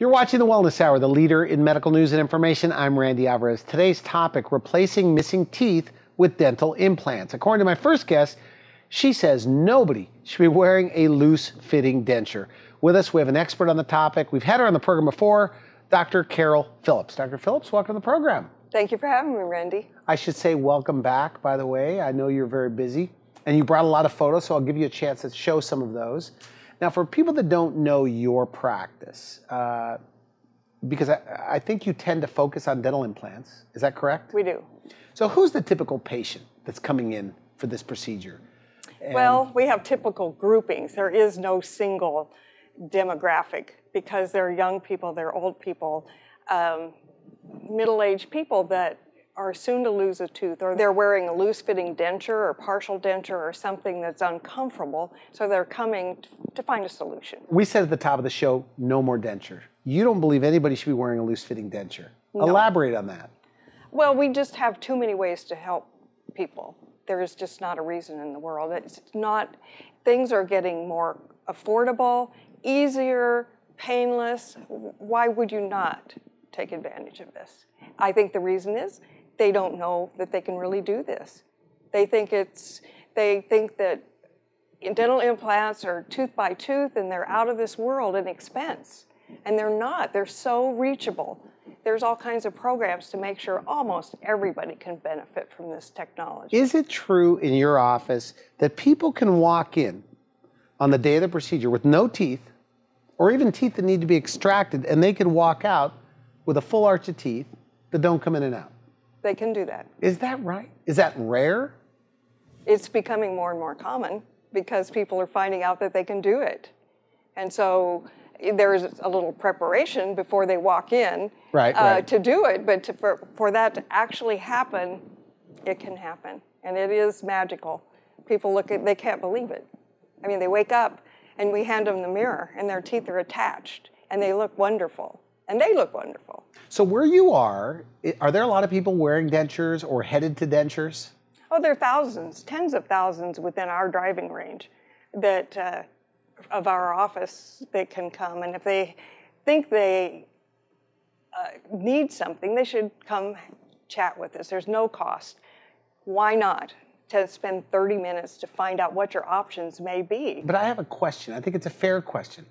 You're watching the Wellness Hour, the leader in medical news and information. I'm Randy Alvarez. Today's topic replacing missing teeth with dental implants. According to my first guest, she says nobody should be wearing a loose fitting denture. With us, we have an expert on the topic. We've had her on the program before, Dr. Carol Phillips. Dr. Phillips, welcome to the program. Thank you for having me, Randy. I should say welcome back, by the way. I know you're very busy and you brought a lot of photos, so I'll give you a chance to show some of those. Now, for people that don't know your practice, uh, because I, I, think you tend to focus on dental implants, is that correct? We do. So, who's the typical patient that's coming in for this procedure? And well, we have typical groupings. There is no single demographic because there are young people, there are old people, um, middle aged people that are soon to lose a tooth or they're wearing a loose fitting denture or partial denture or something that's uncomfortable, so they're coming to find a solution. We said at the top of the show, no more denture. You don't believe anybody should be wearing a loose fitting denture. No. Elaborate on that. Well, we just have too many ways to help people. There is just not a reason in the world. It's not, things are getting more affordable, easier, painless. Why would you not take advantage of this? I think the reason is they don't know that they can really do this. They think it's, they think that dental implants are tooth by tooth and they're out of this world in expense. And they're not, they're so reachable. There's all kinds of programs to make sure almost everybody can benefit from this technology. Is it true in your office that people can walk in on the day of the procedure with no teeth, or even teeth that need to be extracted, and they can walk out with a full arch of teeth that don't come in and out? They can do that. Is that right? Is that rare? It's becoming more and more common because people are finding out that they can do it. And so there is a little preparation before they walk in right, uh, right. to do it, but to, for, for that to actually happen, it can happen. And it is magical. People look at, they can't believe it. I mean, they wake up and we hand them the mirror and their teeth are attached and they look wonderful and they look wonderful. So where you are, are there a lot of people wearing dentures or headed to dentures? Oh, there are thousands, tens of thousands within our driving range that uh, of our office that can come, and if they think they uh, need something, they should come chat with us. There's no cost. Why not? To spend 30 minutes to find out what your options may be. But I have a question. I think it's a fair question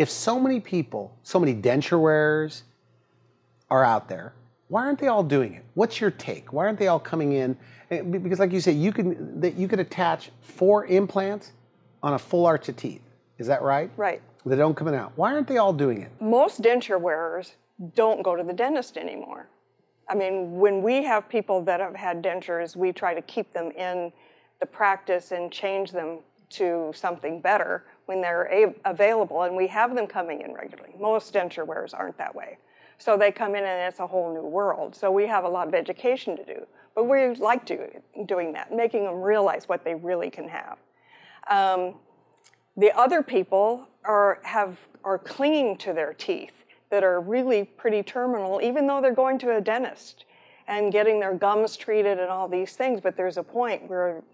if so many people, so many denture wearers are out there, why aren't they all doing it? What's your take? Why aren't they all coming in? Eh, because, like you said, you can that you could attach four implants on a full arch of teeth. Is that right? Right. They don't come in out. Why aren't they all doing it? Most denture wearers don't go to the dentist anymore. I mean, when we have people that have had dentures, we try to keep them in the practice and change them to something better when they're available, and we have them coming in regularly. Most denture wearers aren't that way. So they come in and it's a whole new world. So we have a lot of education to do. But we like do, doing that, making them realize what they really can have. Um, the other people are, have, are clinging to their teeth that are really pretty terminal, even though they're going to a dentist and getting their gums treated and all these things, but there's a point where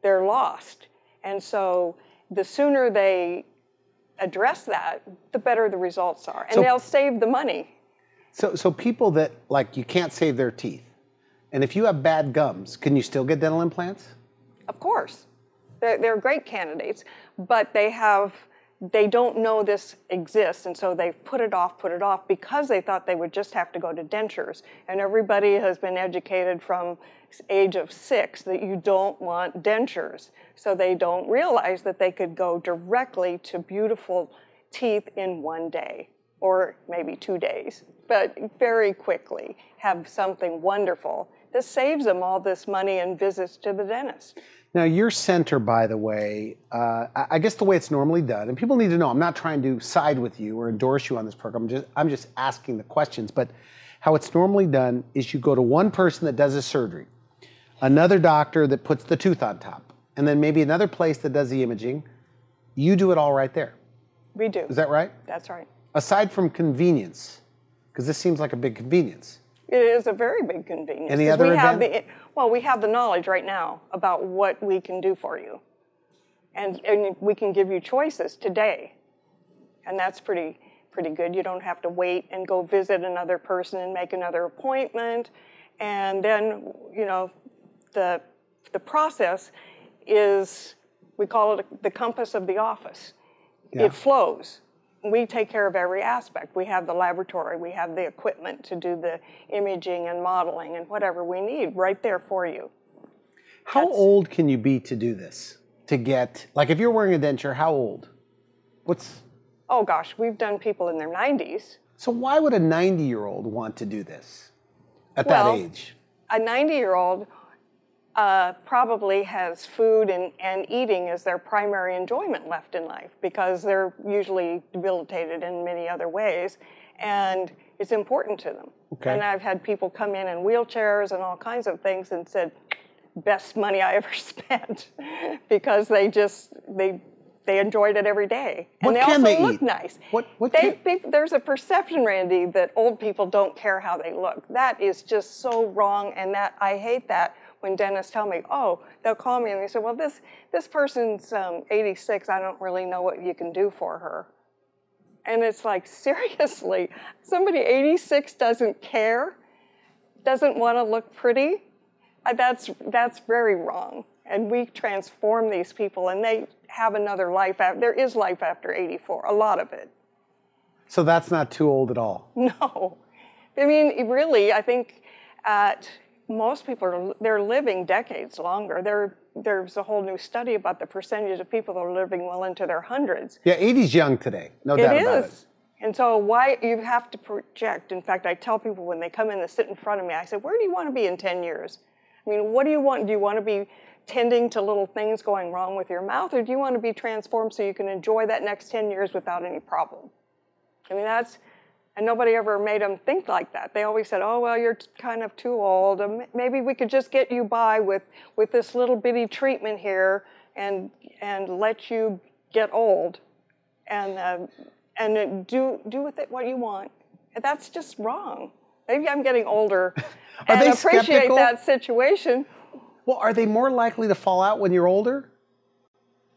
they're lost. And so the sooner they address that, the better the results are. And so, they'll save the money. So, so people that, like, you can't save their teeth, and if you have bad gums, can you still get dental implants? Of course. They're, they're great candidates, but they have they don't know this exists, and so they've put it off, put it off, because they thought they would just have to go to dentures. And everybody has been educated from age of six that you don't want dentures. So they don't realize that they could go directly to beautiful teeth in one day, or maybe two days, but very quickly have something wonderful. This saves them all this money and visits to the dentist. Now, your center, by the way, uh, I guess the way it's normally done, and people need to know, I'm not trying to side with you or endorse you on this program. I'm just, I'm just asking the questions. But how it's normally done is you go to one person that does a surgery, another doctor that puts the tooth on top, and then maybe another place that does the imaging. You do it all right there. We do. Is that right? That's right. Aside from convenience, because this seems like a big convenience. It is a very big convenience. Any other we have the, Well, we have the knowledge right now about what we can do for you. And, and we can give you choices today. And that's pretty, pretty good. You don't have to wait and go visit another person and make another appointment. And then, you know, the, the process is, we call it the compass of the office. Yeah. It flows. We take care of every aspect. We have the laboratory, we have the equipment to do the imaging and modeling and whatever we need right there for you. How That's- old can you be to do this? To get, like if you're wearing a denture, how old? What's, Oh gosh, we've done people in their 90s. so why would a 90 year old want to do this at Well- that age? A 90 year old uh, probably has food and, and eating as their primary enjoyment left in life because they're usually debilitated in many other ways. And it's important to them. Okay. And I've had people come in in wheelchairs and all kinds of things and said, best money I ever spent because they just, they, they enjoyed it every day. And What they also they look eat? nice. What- what they, they, there's a perception, Randy, that old people don't care how they look. That is just so wrong, and that I hate that when dentists tell me, "Oh, they'll call me and they say, well, this this person's um, 86. I don't really know what you can do for her." And it's like, seriously, somebody 86 doesn't care, doesn't want to look pretty. Uh, That's that's very wrong. And we transform these people, and they have another life. After, there is life after 84, a lot of it. So that's not too old at all. No, I mean, really, I think at most people are they're living decades longer. There, there's a whole new study about the percentage of people that are living well into their hundreds. Yeah, 80's young today, no It doubt about it. is. And so why you have to project. In fact, I tell people when they come in to sit in front of me, I say, "Where do you want to be in 10 years? I mean, what do you want? Do you want to be tending to little things going wrong with your mouth, or do you want to be transformed so you can enjoy that next 10 years without any problem?" I mean, that's and nobody ever made them think like that. They always said, "Oh, well, you're t- kind of too old. Maybe we could just get you by with with this little bitty treatment here, and and let you get old." and uh, and do do with it what you want. And that's just wrong. Maybe I'm getting older Are and they appreciate skeptical? that situation. Well, are they more likely to fall out when you're older?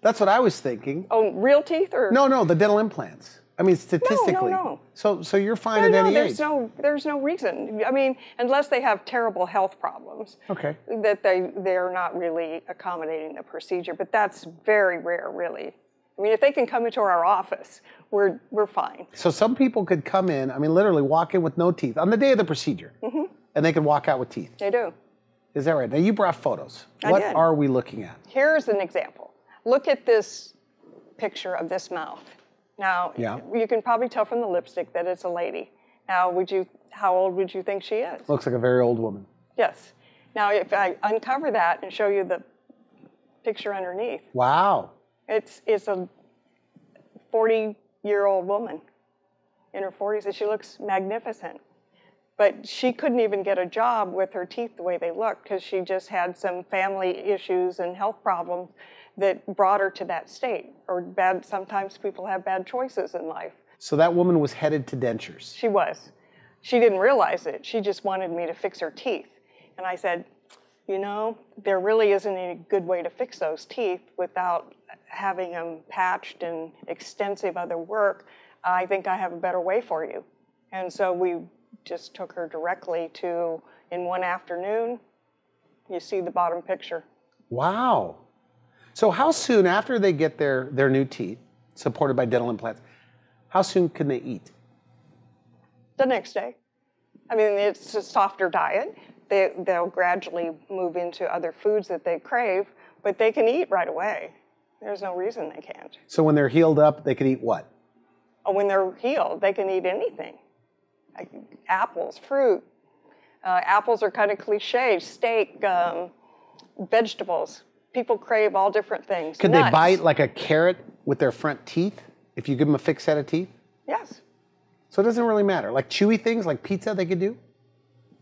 That's what I was thinking. Oh, real teeth or No, no, the dental implants. I mean, statistically. no. no, no. So, so you're fine No, at no, any there's age. no there's no reason. I mean, unless they have terrible health problems. Okay. That they they're not really accommodating the procedure, but that's very rare, really. I mean, if they can come into our office, we're we're fine. So some people could come in. I mean, literally walk in with no teeth on the day of the procedure, Mm-hmm. and they could walk out with teeth. They do. Is that right? Now you brought photos. I what did. are we looking at? Here's an example. Look at this picture of this mouth. Now, Yeah. you can probably tell from the lipstick that it's a lady. Now, would you? How old would you think she is? Looks like a very old woman. Yes. Now, if I uncover that and show you the picture underneath, Wow. it's it's a 40-year-old woman in her 40s, and she looks magnificent. But she couldn't even get a job with her teeth the way they looked because she just had some family issues and health problems that brought her to that state. Or bad. Sometimes people have bad choices in life. So that woman was headed to dentures. She was. She didn't realize it. She just wanted me to fix her teeth. And I said, you know, there really isn't any good way to fix those teeth without having them patched and extensive other work. I think I have a better way for you. And so we just took her directly to, in one afternoon, you see the bottom picture. Wow. So how soon after they get their, their new teeth, supported by dental implants, how soon can they eat? the next day. I mean, it's a softer diet. They, they'll gradually move into other foods that they crave, but they can eat right away. There's no reason they can't. So when they're healed up, they can eat what? Oh, when they're healed, they can eat anything apples, fruit. Uh, apples are kind of cliche, steak, um, vegetables. People crave all different things. Could Nuts. they bite like a carrot with their front teeth if you give them a fixed set of teeth? Yes, So it doesn't really matter. Like chewy things like pizza, they could do?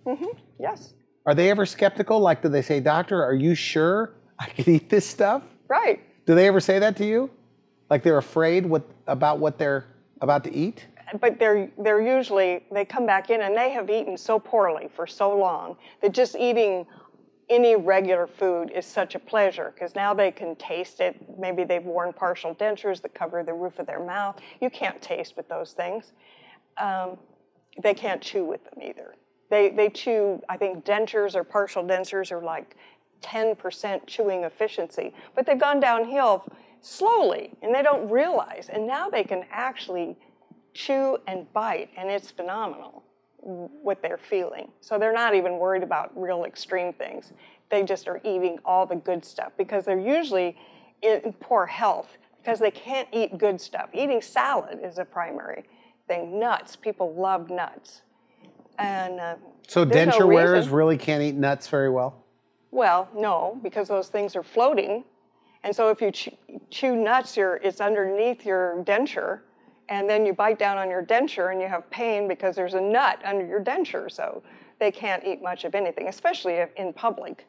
Mm-hmm. Yes, Are they ever skeptical? Like, do they say, Doctor, are you sure I can eat this stuff? right. Do they ever say that to you? Like they're afraid what, about what they're about to eat? But they're they're usually they come back in and they have eaten so poorly for so long that just eating any regular food is such a pleasure because now they can taste it. Maybe they've worn partial dentures that cover the roof of their mouth. You can't taste with those things. Um, they can't chew with them either. They, they chew, I think dentures or partial dentures are like 10% chewing efficiency, but they've gone downhill slowly and they don't realize. And now they can actually chew and bite, and it's phenomenal what they're feeling. So they're not even worried about real extreme things. They just are eating all the good stuff because they're usually in poor health because they can't eat good stuff. Eating salad is a primary thing. Nuts, people love nuts. And uh, so denture no wearers really can't eat nuts very well? Well, no, because those things are floating. And so if you chew, chew nuts, it's underneath your denture and then you bite down on your denture and you have pain because there's a nut under your denture. So they can't eat much of anything, especially if in public.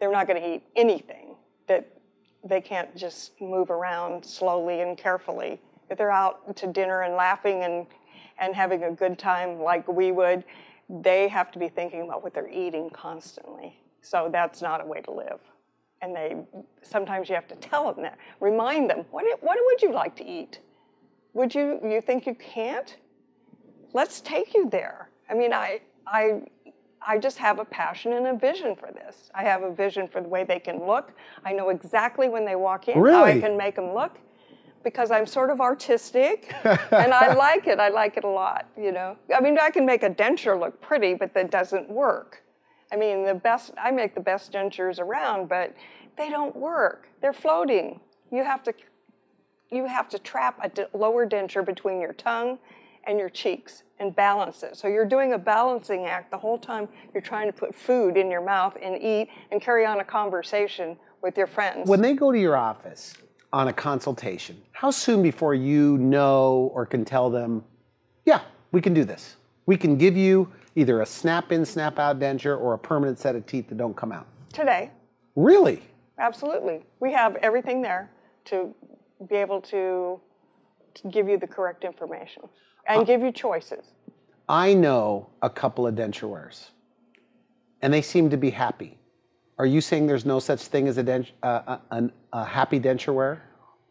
They're not going to eat anything that they can't just move around slowly and carefully. If they're out to dinner and laughing and, and having a good time like we would, they have to be thinking about what they're eating constantly. So that's not a way to live. And they sometimes you have to tell them that. Remind them, what, what would you like to eat? Would you, you think you can't? Let's take you there. I mean, I, I, I just have a passion and a vision for this. I have a vision for the way they can look. I know exactly when they walk in really? how I can make them look because I'm sort of artistic and I like it. I like it a lot, you know. I mean, I can make a denture look pretty, but that doesn't work. I mean, the best I make the best dentures around, but they don't work. They're floating. You have to you have to trap a lower denture between your tongue and your cheeks and balance it. So you're doing a balancing act the whole time you're trying to put food in your mouth and eat and carry on a conversation with your friends. When they go to your office on a consultation, how soon before you know or can tell them, yeah, we can do this? We can give you either a snap in, snap out denture or a permanent set of teeth that don't come out? Today. Really? Absolutely. We have everything there to be able to, to give you the correct information and uh, give you choices. I know a couple of denture wearers, and they seem to be happy. Are you saying there's no such thing as a, dent, uh, a, a happy denture wearer?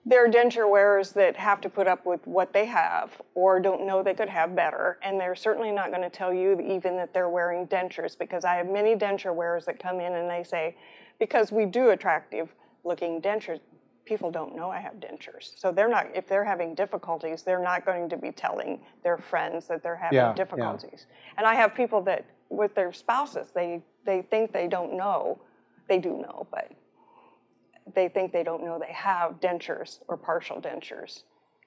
There are denture wearers that have to put up with what they have or don't know they could have better, and they're certainly not going to tell you even that they're wearing dentures because I have many denture wearers that come in and they say, because we do attractive looking dentures, people don't know I have dentures. So they're not, if they're having difficulties, they're not going to be telling their friends that they're having yeah, difficulties. Yeah. And I have people that, with their spouses, they, they think they don't know. They do know, but they think they don't know they have dentures or partial dentures.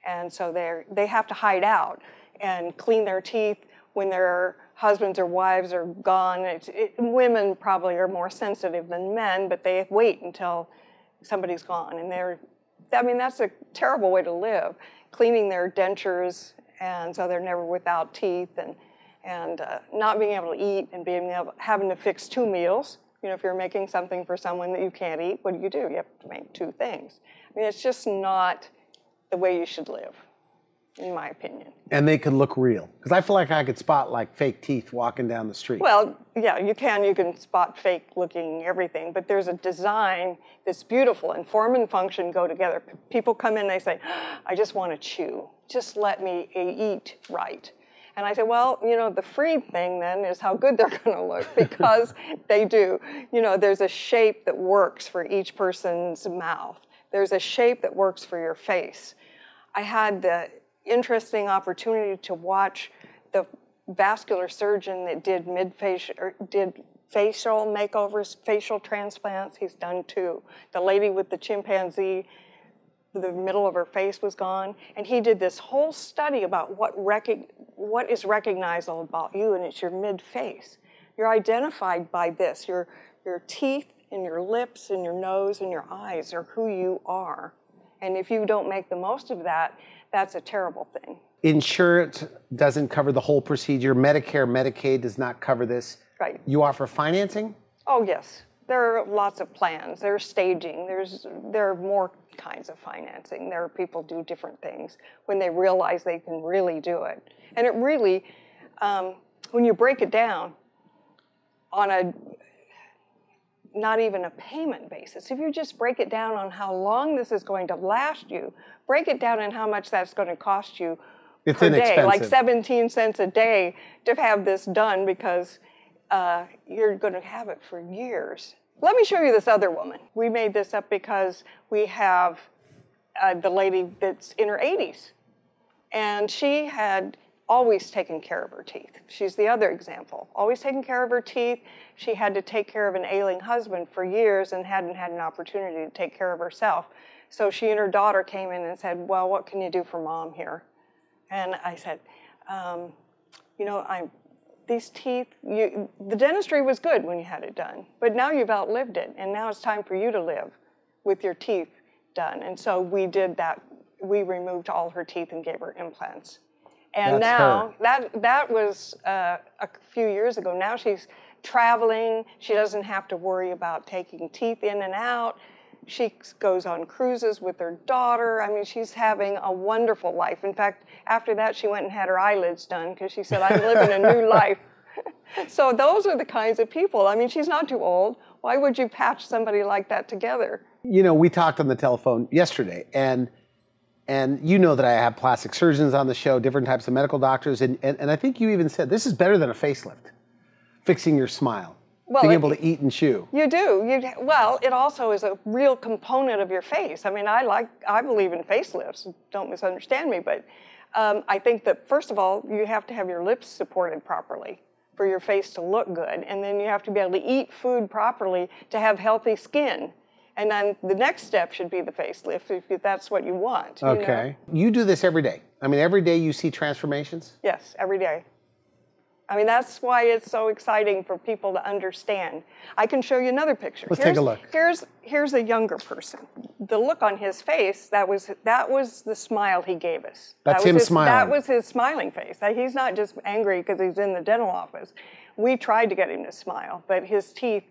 And so they they have to hide out and clean their teeth when their husbands or wives are gone. It, women probably are more sensitive than men, but they wait until somebody's gone and they're i mean that's a terrible way to live cleaning their dentures and so they're never without teeth and and uh, not being able to eat and being able having to fix two meals. You know if you're making something for someone that you can't eat what do you do? You have to make two things. I mean it's just not the way you should live in my opinion. And they can look real. Because I feel like I could spot like fake teeth walking down the street. Well, yeah, you can. You can spot fake looking everything. But there's a design that's beautiful, and form and function go together. People come in, they say, I just want to chew. Just let me eat right. And I say, well, you know, the free thing then is how good they're going to look because they do. You know, there's a shape that works for each person's mouth. There's a shape that works for your face. I had the interesting opportunity to watch the vascular surgeon that did mid facial er, did facial makeovers, facial transplants. He's done two. The lady with the chimpanzee, the middle of her face was gone, and he did this whole study about what what is recognizable about you, and it's your mid face. You're identified by this. Your your teeth and your lips and your nose and your eyes are who you are. And if you don't make the most of that, that's a terrible thing. Insurance doesn't cover the whole procedure. Medicare, Medicaid does not cover this. Right. You offer financing? Oh, yes. There are lots of plans. There's staging. There's there are more kinds of financing. There are people do different things when they realize they can really do it. And it really, um, when you break it down on a not even a payment basis. If you just break it down on how long this is going to last you, break it down on how much that's going to cost you It's per day, like 17 cents a day to have this done because uh, you're going to have it for years. Let me show you this other woman. We made this up because we have uh, the lady that's in her 80s, and she had always taken care of her teeth. She's the other example. Always taken care of her teeth. She had to take care of an ailing husband for years and hadn't had an opportunity to take care of herself. So she and her daughter came in and said, Well, what can you do for mom here? And I said, um, You know, I'm. These teeth, you, the dentistry was good when you had it done, but now you've outlived it, and now it's time for you to live with your teeth done. And so we did that. We removed all her teeth and gave her implants. And That's now her. that that was uh, a few years ago. Now she's traveling. She doesn't have to worry about taking teeth in and out. She goes on cruises with her daughter. I mean, she's having a wonderful life. In fact, after that, she went and had her eyelids done because she said, "I'm living a new life." so those are the kinds of people. I mean, she's not too old. Why would you patch somebody like that together? you know, we talked on the telephone yesterday, and and you know that I have plastic surgeons on the show, different types of medical doctors, and and, and I think you even said this is better than a facelift, fixing your smile, Well, being it- able to eat and chew. You do. You well, it also is a real component of your face. I mean, I like, I believe in facelifts. Don't misunderstand me, but um, I think that first of all, you have to have your lips supported properly for your face to look good, and then you have to be able to eat food properly to have healthy skin. And then the next step should be the facelift if that's what you want. you know? Okay, you do this every day. I mean, every day you see transformations. Yes, every day. I mean, that's why it's so exciting for people to understand. I can show you another picture. Let's take a look. Here's here's a younger person. The look on his face, that was that was the smile he gave us. That's that was him his, smiling. That was his smiling face. That He's not just angry because he's in the dental office. We tried to get him to smile, but his teeth,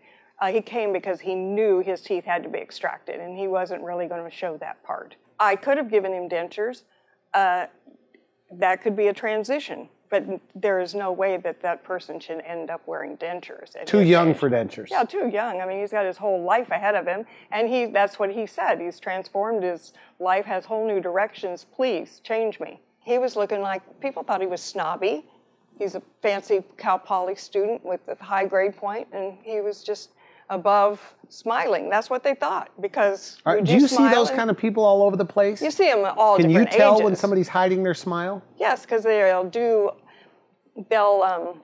uh, he came because he knew his teeth had to be extracted, and he wasn't really going to show that part. I could have given him dentures. Uh, that could be a transition, but there is no way that that person should end up wearing dentures. Too young age. for dentures. Yeah, too young. I mean, he's got his whole life ahead of him, and he—that's what he said. He's transformed his life, has whole new directions. Please change me. He was looking like people thought he was snobby. He's a fancy Cal Poly student with a high grade point, and he was just above smiling. That's what they thought because right, would do you see those kind of people all over the place? You see them all Can you tell ages. when somebody's hiding their smile? Yes, because they'll do, they'll um,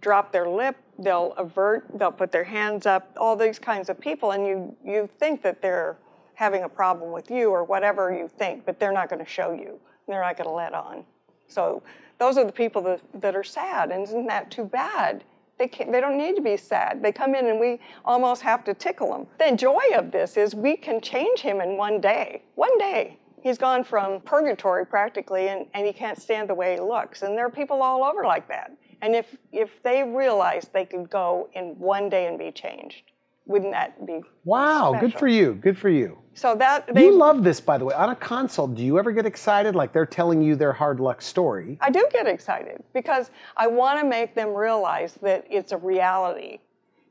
drop their lip, they'll avert, they'll put their hands up, all these kinds of people, and you, you think that they're having a problem with you or whatever you think, but they're not going to show you. They're not going to let on. So those are the people that, that are sad, and isn't that too bad? They, they don't need to be sad. They come in and we almost have to tickle them. The joy of this is we can change him in one day. One day. He's gone from purgatory practically and, and he can't stand the way he looks. And there are people all over like that. And if, if they realize they could go in one day and be changed, wouldn't that be Wow, good for you. Good for you. So that they You love this, by the way. On a consult, do you ever get excited like they're telling you their hard luck story? I do get excited because I want to make them realize that it's a reality.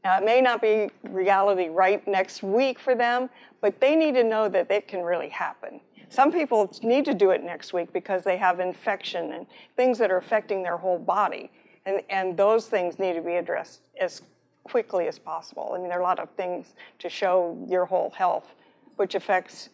Now, it may not be reality right next week for them, but they need to know that it can really happen. Some people need to do it next week because they have infection and things that are affecting their whole body. And, and those things need to be addressed as quickly as possible. I mean, there are a lot of things to show your whole health, which affects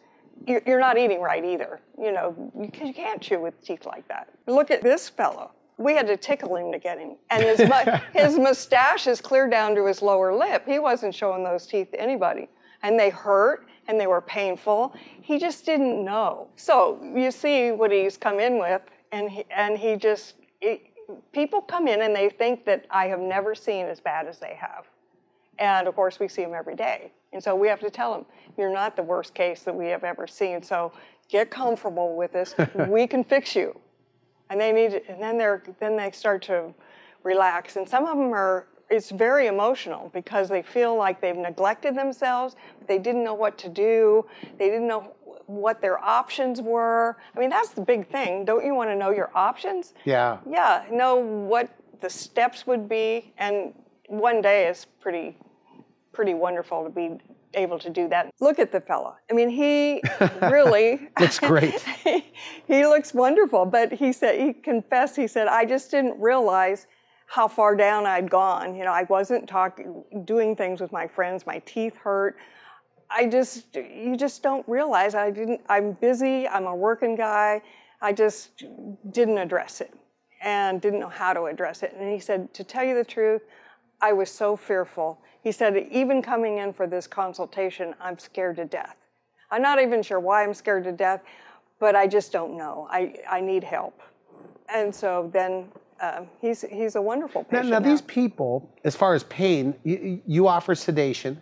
you're not eating right either, you know, because you can't chew with teeth like that. Look at this fellow. We had to tickle him to get him, and his his mustache is clear down to his lower lip. He wasn't showing those teeth to anybody, and they hurt and they were painful. He just didn't know. So you see what he's come in with, and he, and he just people come in and they think that I have never seen as bad as they have. And of course, we see them every day. And so we have to tell them, you're not the worst case that we have ever seen. So get comfortable with this. we can fix you. And they need, and then they're, then they start to relax. And some of them are, it's very emotional because they feel like they've neglected themselves. They didn't know what to do. They didn't know what their options were. I mean, that's the big thing. Don't you want to know your options? Yeah. Yeah, know what the steps would be, and one day is pretty pretty wonderful to be able to do that. Look at the fella. I mean, he really looks great. he, he looks wonderful, but he said he confessed. He said, "I just didn't realize." how far down I'd gone. You know, I wasn't talking, doing things with my friends. My teeth hurt. I just, you just don't realize I didn't. I'm busy. I'm a working guy. I just didn't address it and didn't know how to address it. And he said, to tell you the truth, I was so fearful. He said, even coming in for this consultation, I'm scared to death. I'm not even sure why I'm scared to death, but I just don't know. I, I need help. And so then uh, he's he's a wonderful now, now, now. these people, as far as pain, you, you offer sedation,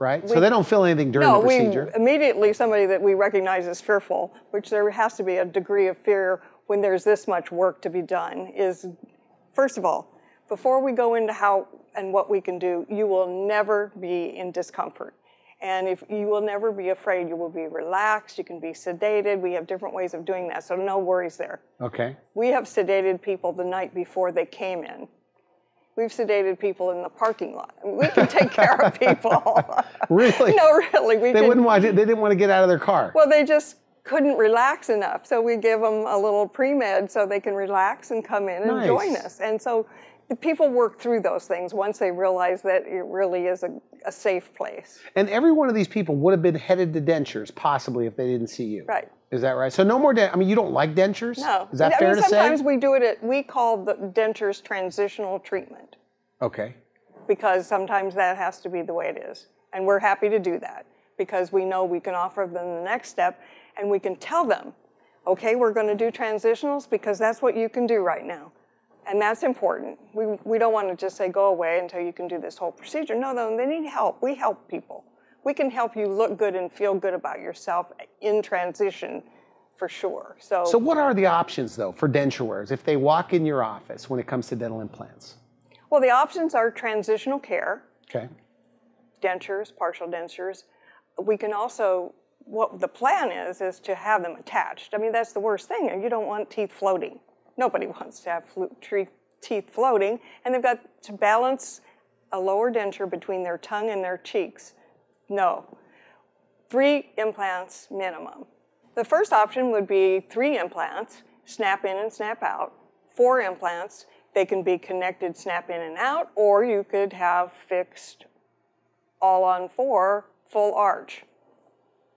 right? so they don't feel anything during no, the procedure. we immediately somebody that we recognize as fearful, which there has to be a degree of fear when there's this much work to be done. Is first of all, before we go into how and what we can do, you will never be in discomfort. And if you will never be afraid, you will be relaxed, you can be sedated. We have different ways of doing that, so no worries there. okay. We have sedated people the night before they came in. We've sedated people in the parking lot. We can take care of people. Really? no, really. We They can, wouldn't want. To, they didn't want to get out of their car. Well, they just couldn't relax enough, so we give them a little pre med so they can relax and come in and join us. And so the people work through those things once they realize that it really is a, a safe place. and every one of these people would have been headed to dentures, possibly, if they didn't see you. Right. Is that right? So no more. Dent- I mean, you don't like dentures? No, Is that I fair mean, to sometimes say? we do it at we call the dentures transitional treatment. okay. because sometimes that has to be the way it is. And we're happy to do that because we know we can offer them the next step and we can tell them, okay, we're going to do transitionals because that's what you can do right now. And that's important. We, we don't want to just say go away until you can do this whole procedure. No, no, they need help. We help people. We can help you look good and feel good about yourself in transition for sure. So, So what are the options though for denture wearers if they walk in your office when it comes to dental implants? well, the options are transitional care, Okay. dentures, partial dentures. We can also, what the plan is, is to have them attached. I mean, that's the worst thing. You don't want teeth floating. Nobody wants to have teeth floating, and they've got to balance a lower denture between their tongue and their cheeks. No. Three implants minimum. The first option would be three implants, snap in and snap out. Four implants, they can be connected, snap in and out, or you could have fixed all on four, full arch.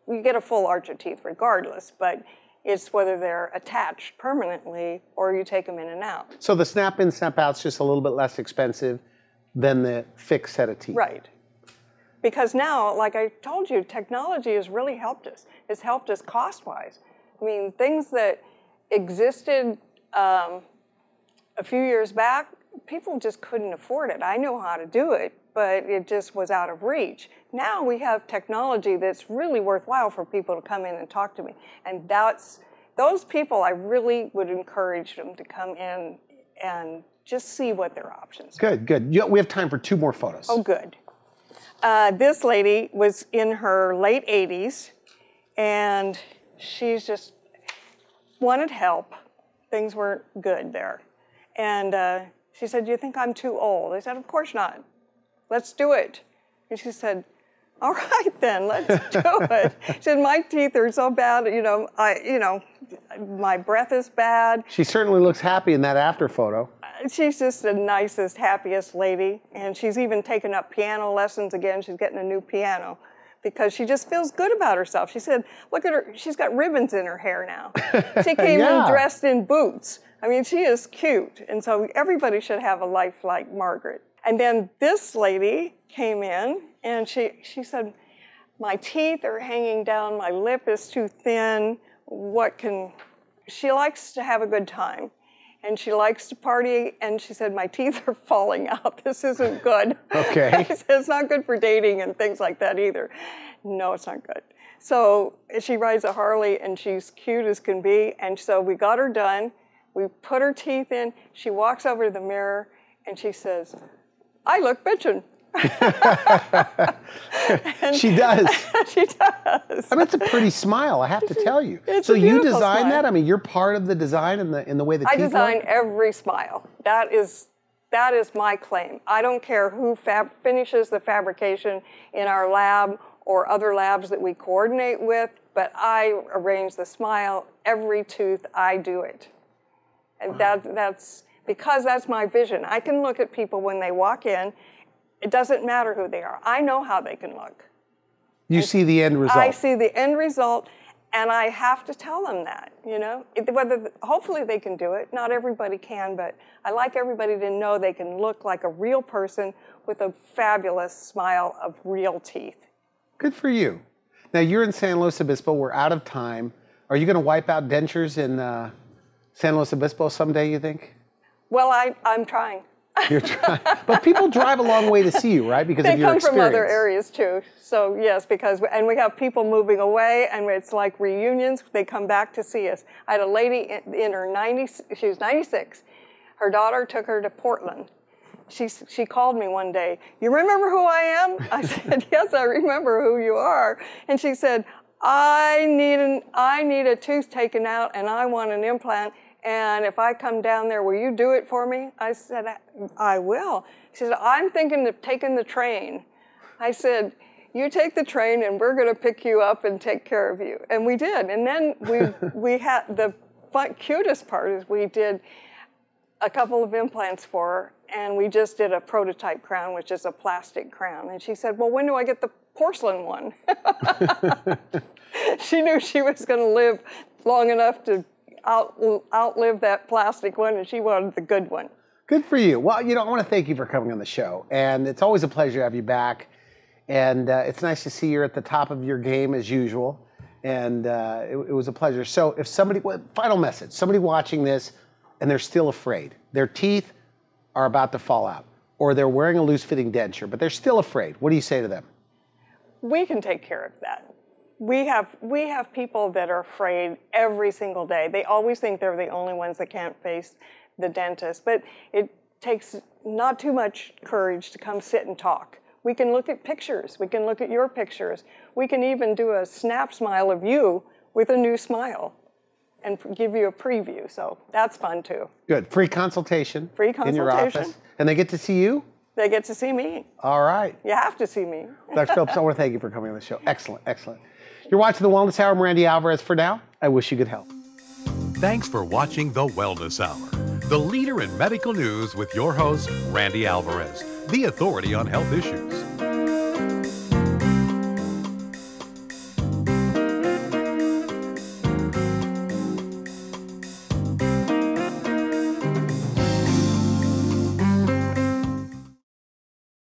You get a full arch of teeth regardless, but it's whether they're attached permanently or you take them in and out. So the snap in, snap out's just a little bit less expensive than the fixed set of teeth. Right. Because now, like I told you, technology has really helped us. It's helped us cost wise. I mean, things that existed um, a few years back, people just couldn't afford it. I knew how to do it, but it just was out of reach. Now we have technology that's really worthwhile for people to come in and talk to me. And that's those people I really would encourage them to come in and just see what their options are. Good, good. You- We have time for two more photos. Oh, good. Uh, this lady was in her late 80s, and she's just wanted help. Things weren't good there. And uh, she said, Do you think I'm too old? I said, Of course not. Let's do it. And she said, All right then, let's do it. She said, My teeth are so bad, you know, I, you know, my breath is bad. She certainly looks happy in that after photo. She's just the nicest, happiest lady. And she's even taken up piano lessons again. She's getting a new piano because she just feels good about herself. She said, Look at her, she's got ribbons in her hair now. She came Yeah. in dressed in boots. I mean, she is cute. And so everybody should have a life like Margaret. And then this lady came in and she, she said, My teeth are hanging down, my lip is too thin. What can. She likes to have a good time and she likes to party. And she said, My teeth are falling out. This isn't good. Okay. Said, It's not good for dating and things like that either. No, it's not good. So she rides a Harley and she's cute as can be. And so we got her done. We put her teeth in. She walks over to the mirror and she says, I look bitchin'. She does. she does. I mean, it's a pretty smile, I have to tell you. It's so you designed smile. that? I mean, you're part of the design and the in the way the I design look? every smile. That is That is my claim. I don't care who fab- finishes the fabrication in our lab or other labs that we coordinate with, but I arrange the smile, every tooth, I do it. And that, that's because that's my vision. I can look at people when they walk in, it doesn't matter who they are. I know how they can look. You see the end result. I see the end result, and I have to tell them that. You know, whether hopefully they can do it. Not everybody can, but I like everybody to know they can look like a real person with a fabulous smile of real teeth. Good for you. Now you're in San Luis Obispo. We're out of time. Are you going to wipe out dentures in uh, San Luis Obispo someday? You think? Well, I, I'm trying. You're trying, but people drive a long way to see you, right? Because They of your come from other areas too. So yes, because and we have people moving away, and it's like reunions. They come back to see us. I had a lady in, in her 90. She was 96. Her daughter took her to Portland. She she called me one day. You remember who I am? I said yes, I remember who you are. And she said, I need an I need a tooth taken out, and I want an implant. And if I come down there, will you do it for me? I said, I will. She said, I'm thinking of taking the train. I said, you take the train and we're going to pick you up and take care of you. And we did. And then we, we had the fun, cutest part is we did a couple of implants for her and we just did a prototype crown, which is a plastic crown. And she said, well, when do I get the porcelain one? she knew she was going to live long enough to out, outlive that plastic one and she wanted the good one. Good for you. Well, you know, I want to thank you for coming on the show, and it's always a pleasure to have you back. And uh, it's nice to see you're at the top of your game as usual. And uh, it, it was a pleasure. So, if somebody, well, final message: somebody watching this and they're still afraid, their teeth are about to fall out, or they're wearing a loose-fitting denture, but they're still afraid. What do you say to them? we can take care of that. We have we have people that are afraid every single day. They always think they're the only ones that can't face the dentist, but it takes not too much courage to come sit and talk. We can look at pictures. We can look at your pictures. We can even do a snap smile of you with a new smile and give you a preview. So that's fun too. Good. Free consultation. Free In your consultation. office, and they get to see you. They get to see me. All right. You have to see me. Dr. Phillips, I want to thank you for coming on the show. Excellent, excellent. You're watching the Wellness Hour. I'm Randy Alvarez. For now, I wish you good health. Thanks for watching The Wellness Hour, the leader in medical news with your host, Randy Alvarez, the authority on health issues.